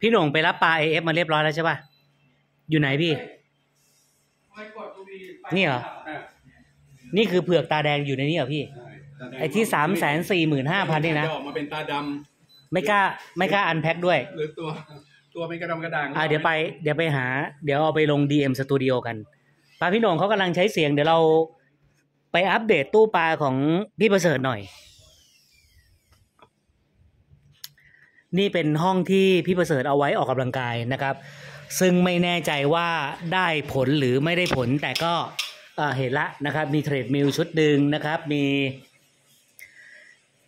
พี่หน่งไปรับปลาเอฟมาเรียบร้อยแล้วใช่ป่ะ อยู่ไหนพี่ไม่กดดูดีไปนี่เหรออะนี่คือเผือกตาแดงอยู่ในนี้เหรอพี่ใช่ตาแดงไอ้ที่สามแสนสี่หมื่นห้าพันนี่นะจออกมาเป็นตาดไม่กล้าไม่กล้าอันแพ็คด้วยำหรือตัวตัวเป็นกระดำกระด่างอ่าเดี๋ยวไปเดี๋ยวไปหา เดี๋ยวเอาไปลง DM Studio กันปลาพี่โหน่งเขากำลังใช้เสียง เดี๋ยวเราไปอัปเดตตู้ปลาของพี่ประเสริฐหน่อย นี่เป็นห้องที่พี่ประเสริฐเอาไว้ออกกำลังกายนะครับ ซึ่งไม่แน่ใจว่าได้ผลหรือไม่ได้ผลแต่ก็เห็นละนะครับ มีเทรดมิลชุดหนึ่งนะครับ มี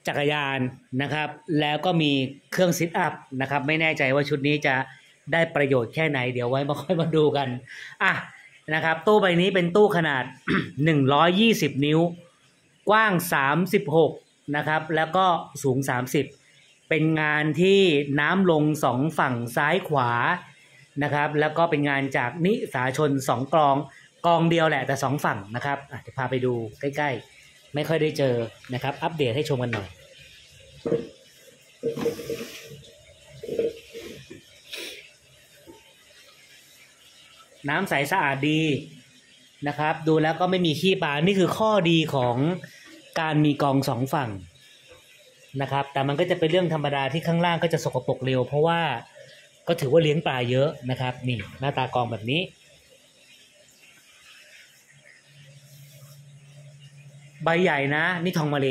จักรยานนะครับ แล้วก็มีเครื่องซิทอัพนะครับ ไม่แน่ใจว่าชุดนี้จะได้ประโยชน์แค่ไหน เดี๋ยวไว้มาค่อยมาดูกันอะนะครับ ตู้ใบนี้เป็นตู้ขนาด 120 นิ้ว กว้าง 36 นะครับ แล้วก็สูง 30 เป็นงานที่น้ำลงสองฝั่งซ้ายขวานะครับ แล้วก็เป็นงานจากนิสาชนสองกลองกองเดียวแหละแต่สองฝั่งนะครับอะเดี๋ยวพาไปดูใกล้ๆ ไม่ค่อยได้เจอนะครับ อัปเดตให้ชมกันหน่อย น้ำใสสะอาดดีนะครับ ดูแล้วก็ไม่มีขี้ปลานี่คือข้อดีของการมีกองสองฝั่ง นะครับ แต่มันก็จะเป็นเรื่องธรรมดาที่ข้างล่างก็จะสกปรกเร็ว เพราะว่าก็ถือว่าเลี้ยงปลาเยอะนะครับ นี่หน้าตากองแบบนี้ ใบใหญ่นะ นี่ทองมาเล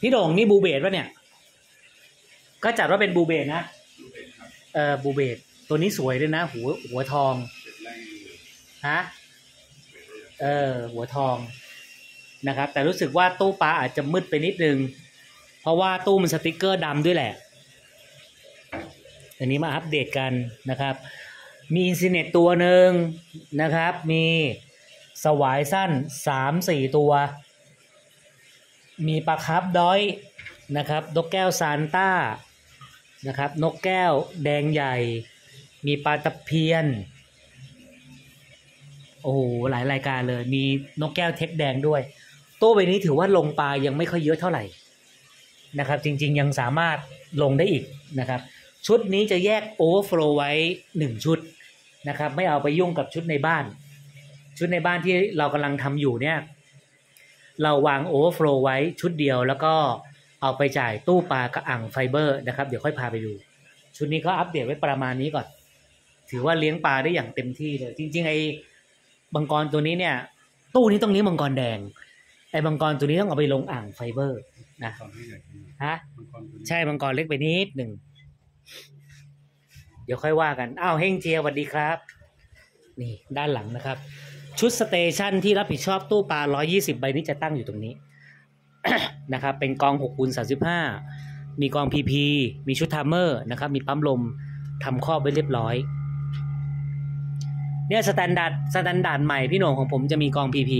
พี่โด่งนี่บูเบดปะเนี่ย ก็จัดว่าเป็นบูเบดนะเออบูเบดตัวนี้สวยด้วยนะ หัวหัวทองฮะเออหัวทองนะครับ แต่รู้สึกว่าตู้ปลาอาจจะมืดไปนิดนึง เพราะว่าตู้มันสติกเกอร์ดำด้วยแหละ อันนี้มาอัปเดตกันนะครับ มีอินซิเนตตัวหนึ่งนะครับ มีสวายสั้นสามสี่ตัว มีปลาคาร์ฟด้วยนะครับนกแก้วซานต้านะครับ นกแก้วแดงใหญ่ มีปลาตะเพียน โอ้โหหลายรายการเลย มีนกแก้วเท็กแดงด้วย ตู้ใบนี้ถือว่าลงปลายังไม่ค่อยเยอะเท่าไหร่ นะครับ จริง ๆ ยังสามารถลงได้อีกนะครับ ชุดนี้จะแยกโอเวอร์โฟลไว้หนึ่งชุดนะครับ ไม่เอาไปยุ่งกับชุดในบ้าน ชุดในบ้านที่เรากำลังทำอยู่เนี่ย เราวาง overflow ไว้ชุดเดียวแล้วก็เอาไปจ่ายตู้ปลากับอ่างไฟเบอร์นะครับ เดี๋ยวค่อยพาไปดู ชุดนี้ก็อัปเดตไว้ประมาณนี้ก่อน ถือว่าเลี้ยงปลาได้อย่างเต็มที่เลย จริง ๆ ไอ้มังกรตัวนี้เนี่ย ตู้นี้ต้องเลี้ยงมังกรแดง ไอ้มังกรตัวนี้ต้องเอาไปลงอ่างไฟเบอร์ นะมังกรไม่ใหญ่ขึ้นฮะมังกรตัวนี้ใช่มังกรเล็กไปนิดหนึ่ง เดี๋ยวค่อยว่ากัน อ้าวเฮงเจียสวัสดีครับ นี่ด้านหลังนะครับ ชุด station ที่รับผิดชอบตู้ปลา 120 ใบนี้จะตั้งอยู่ตรงนี้นะครับ เป็นกรอง6คูณ35 มีกรอง PP มีชุด timer นะครับ มีปั๊มลมทำครอบไว้เรียบร้อยเนี่ย standard standard ใหม่พี่โหน่งของผมจะมีกรอง PP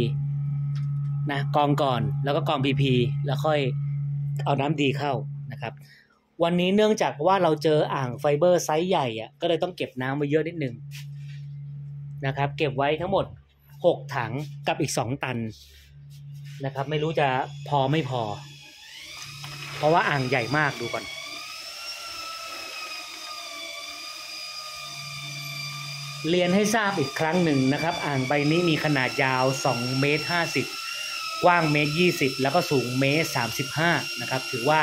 นะกรองก่อนแล้วก็กรอง PP แล้วค่อย เอาน้ำดีเข้านะครับ วันนี้เนื่องจากว่าเราเจออ่างไฟเบอร์ไซส์ใหญ่อะก็เลยต้องเก็บน้ำไว้เยอะนิดนึงนะครับ เก็บไว้ทั้งหมดหกถังกับอีกสองตันนะครับ ไม่รู้จะพอไม่พอ เพราะว่าอ่างใหญ่มากดูก่อนเรียนให้ทราบอีกครั้งหนึ่งนะครับ อ่างใบนี้มีขนาดยาว 2 เมตร 50 กว้างเมตร20 แล้วก็สูงเมตร35นะครับถือว่า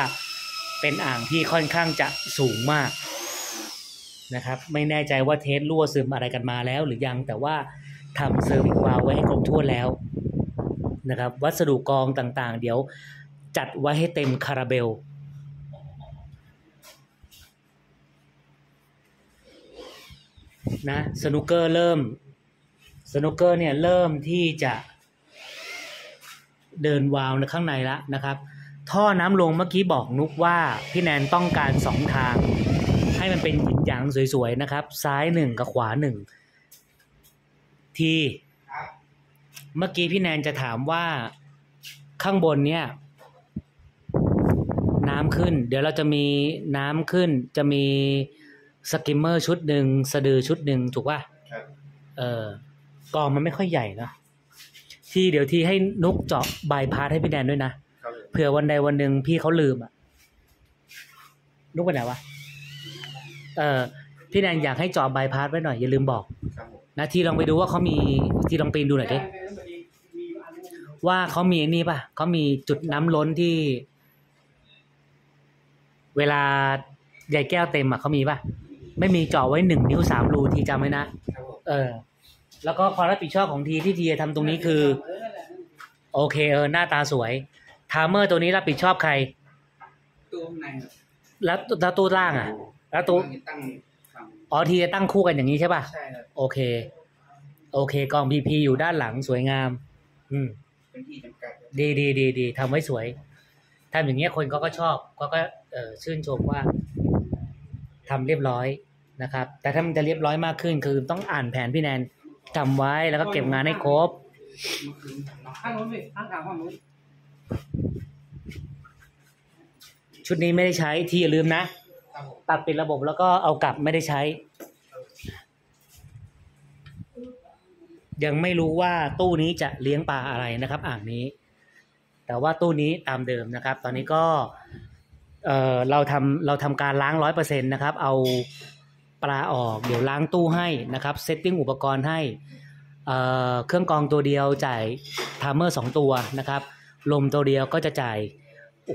เป็นอ่างที่ค่อนข้างจะสูงมากนะครับไม่แน่ใจว่า test รั่วซึมอะไรกันมาแล้ว หรือยังแต่ว่าทำ service valve ไว้ให้ครบถ้วนแล้วนะครับวัสดุกรองต่างๆ เดี๋ยวจัดไว้ให้เต็มคาราเบลนะสนุกเกอร์เริ่มสนุกเกอร์เนี่ยเริ่มที่จะ เดินวาล์วในข้างในแล้วนะครับ ท่อน้ำลงเมื่อกี้บอกนุกว่าพี่แนนต้องการสองทาง ให้มันเป็นหยินหยางสวยๆนะครับ ซ้ายหนึ่งกับขวาหนึ่งทีครับเมื่อกี้พี่แนนจะถามว่าข้างบนเนี่ย น้ำขึ้น เดี๋ยวเราจะมีน้ำขึ้น จะมีสกิมเมอร์ชุดหนึ่งสะดือชุดหนึ่งถูกป่ะครับเออกองมันไม่ค่อยใหญ่เนอะ ที่เดี๋ยวที่ให้นุกเจาะบายพาสให้พี่แดนด้วยนะครับเผื่อวันใดวันหนึ่งพี่เขาลืมอะ นุกไปไหนวะ เออพี่แนนอยากให้เจอบายพาสไว้หน่อยอย่าลืมบอกครับผมนะทีลองไปดูว่าเขามีทีลองปีนดูหน่อยดิว่าเขามีไอ้นี่ป่ะเขามีจุดน้ำล้นที่ เวลาใหญ่แก้วเต็มอะเขามีป่ะ ไม่มีเจาะไว้หนึ่งนิ้วสามรูทีจำไว้นะครับผมเออ แล้วก็ความรับผิดชอบของทีที่ทีจะทำตรงนี้คือ โอเคเออหน้าตาสวยทามเมอร์ตัวนี้รับผิดชอบใครตู้ข้างในครับแล้วแล้วตู้ล่างอะ แล้วตู้ตั้งทอ๋อทีจะตั้งคู่กันอย่างนี้ใช่ป่ะำใช่ครับโอเค โอเคกองพีพีอยู่ด้านหลังสวยงาม อืม เป็นที่จำกัดครับดีดีดีดีทำไว้สวยทำอย่างเงี้ยคนเขาก็ชอบเขาก็เออชื่นชมว่าทำเรียบร้อยนะครับ แต่ถ้ามันจะเรียบร้อยมากขึ้นคือต้องอ่านแผนพี่แนน จำไว้แล้วก็เก็บงานให้ครบ ข้างนู้นสิข้างทางฝั่งนู้นชุดนี้ไม่ได้ใช้ที่อย่าลืมนะ ครับผมตัดปิดระบบแล้วก็เอากลับไม่ได้ใช้ ยังไม่รู้ว่าตู้นี้จะเลี้ยงปลาอะไรนะครับ อ่างนี้ แต่ว่าตู้นี้ตามเดิมนะครับ ตอนนี้ก็ เออเราทำเราทำการล้างร้อยเปอร์เซ็นต์นะครับ เอา ปลาออก เดี๋ยวล้างตู้ให้นะครับ setting อุปกรณ์ให้เครื่องกรองตัวเดียวจ่าย timer สองตัวนะครับลมตัวเดียวก็จะจ่าย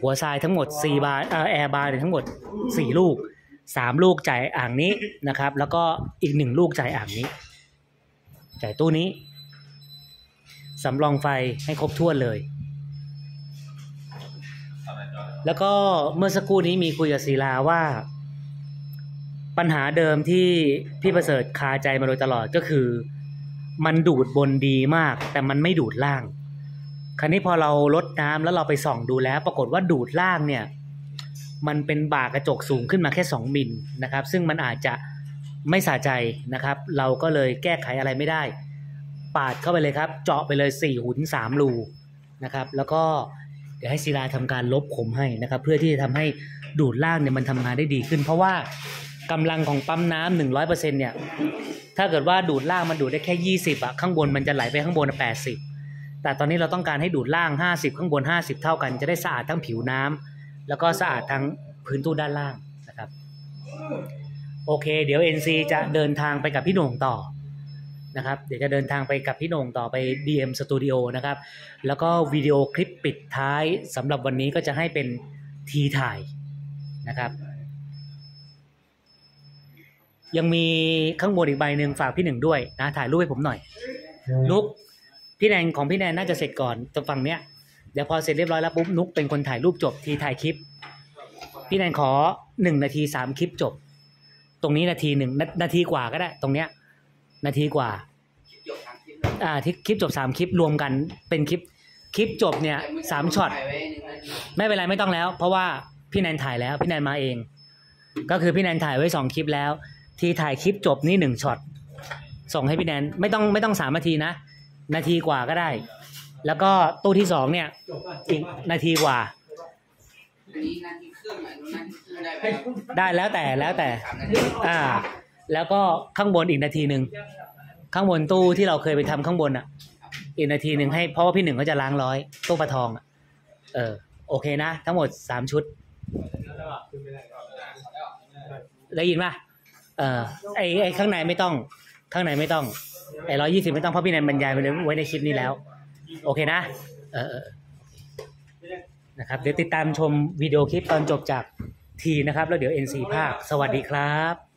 หัวทรายทั้งหมด4บาร์ air bar เนี่ยทั้งหมด 4 ลูก 3 ลูกจ่ายอ่างนี้นะครับ แล้วก็อีกหนึ่งลูกจ่ายอ่างนี้ จ่ายตู้นี้สำรองไฟให้ครบถ้วนเลย แล้วก็เมื่อสักครู่นี้มีคุยกับศิลาว่า ปัญหาเดิมที่พี่ประเสริฐคาใจมาโดยตลอดก็คือ มันดูดบนดีมาก แต่มันไม่ดูดล่าง คราวนี้พอเราลดน้ำแล้วเราไปส่องดูแล้ว ปรากฏว่าดูดล่างเนี่ย มันเป็นบากระจกสูงขึ้นมาแค่ 2มิลนะครับ ซึ่งมันอาจจะไม่สะใจนะครับ เราก็เลยแก้ไขอะไรไม่ได้ ปาดเข้าไปเลยครับ เจาะไปเลย4หุ่น3รูนะครับ แล้วก็เดี๋ยวให้ศิลาทำการลบขมให้นะครับ เพื่อที่จะทำให้ดูดล่างเนี่ยมันทำงานได้ดีขึ้น เพราะว่า กำลังของปั๊มน้ำหนึ่งร้อยเปอร์เซ็นเนี่ยถ้าเกิดว่าดูดล่างมันดูดได้แค่ยี่สิบอะข้างบนมันจะไหลไปข้างบนแปดสิบแต่ตอนนี้เราต้องการให้ดูดล่างห้าสิบข้างบนห้าสิบเท่ากันจะได้สะอาดทั้งผิวน้ำแล้วก็สะอาดทั้งพื้นตู้ด้านล่างนะครับโอเค เดี๋ยว NC จะเดินทางไปกับพี่หน่งต่อนะครับเดี๋ยวจะเดินทางไปกับพี่โหน่งต่อไป DM Studio นะครับ แล้วก็วิดีโอคลิปปิดท้ายสำหรับวันนี้ก็จะให้เป็นทีถ่ายนะครับ ยังมีข้างบนอีกใบหนึ่งฝากพี่หนึ่งด้วยนะถ่ายรูปให้ผมหน่อยนุกพี่แนนของพี่แนนน่าจะเสร็จก่อนตรงฝั่งเนี้ยเดี๋ยวพอเสร็จเรียบร้อยแล้วปุ๊บนุกเป็นคนถ่ายรูปจบทีถ่ายคลิป พี่แนนขอหนึ่งนาทีสามคลิปจบ ตรงนี้นาทีหนึ่งนานาทีกว่าก็ได้ ตรงเนี้ย นาทีกว่าคลิปหยกทางคลิปเลยอ่าที่คลิปจบสามคลิปรวมกันเป็นคลิปคลิปจบเนี่ยสามช็อตถ่ายไว้หนึ่งนาทีไม่เป็นไรไม่ต้องแล้ว เพราะว่าพี่แนนถ่ายแล้ว พี่แนนมาเอง ก็คือพี่แนนถ่ายไว้สองคลิปแล้ว ที่ถ่ายคลิปจบนี่หนึ่งช็อตส่งให้พี่แนนไม่ต้องไม่ต้องสามนาทีนะ นาทีกว่าก็ได้ แล้วก็ตู้ที่สองเนี่ยอีกนาทีกว่า ได้แล้วแต่แล้วแต่ อ่า แล้วก็ข้างบนอีกนาทีหนึ่งข้างบนตู้ที่เราเคยไปทำข้างบนอะ อีกนาทีหนึ่งให้เพราะว่าพี่หนึ่งเขาจะล้างร้อยตู้ปลาทองอะเออโอเคนะ ทั้งหมดสามชุด ได้ยินป่ะ เออไอไอข้างในไม่ต้อง ข้างในไม่ต้องไอร้อยี่สิบไม่ต้องเพราะพี่แนนบรรยายไว้ไว้ในคลิปนี้แล้ว โอเคนะ เออนะครับ เดี๋ยวติดตามชมวิดีโอคลิปตอนจบจากทีนะครับ แล้วเดี๋ยว NC ภาค สวัสดีครับ